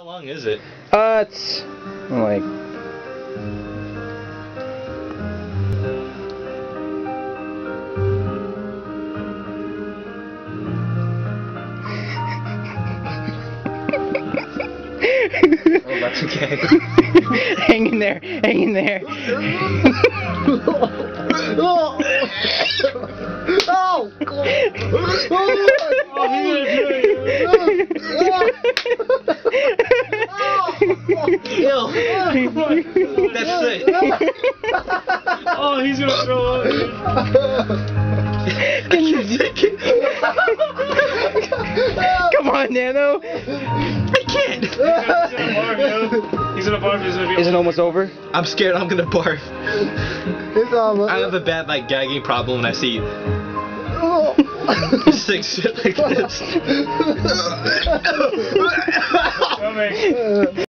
How long is it? Uh, it's like. Oh, that's okay. hang in there, hang in there. oh! Oh! That's sick. Oh, he's gonna throw up. Can you take it? Come on, Nano. I can't. He's gonna barf. He's gonna barf. He's gonna be. Is it almost over? I'm scared. I'm gonna barf. It's almost. I have a bad like gagging problem when I see Oh. sick shit like this. Coming.